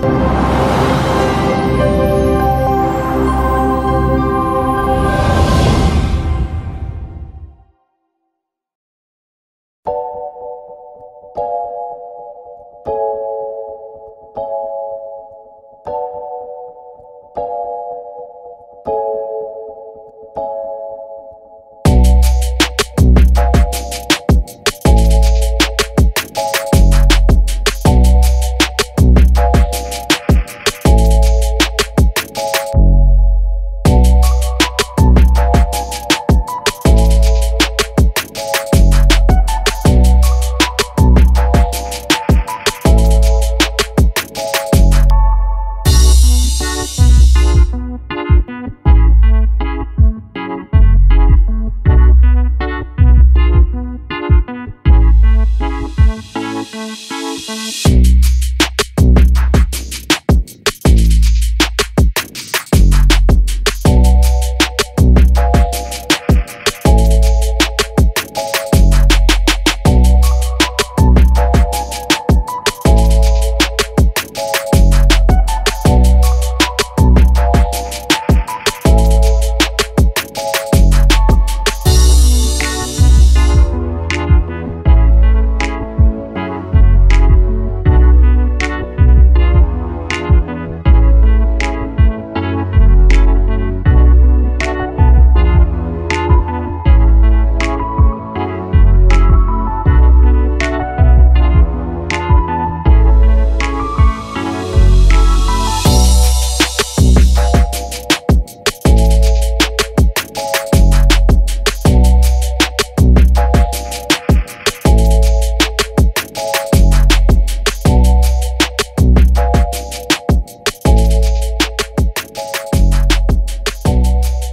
Thank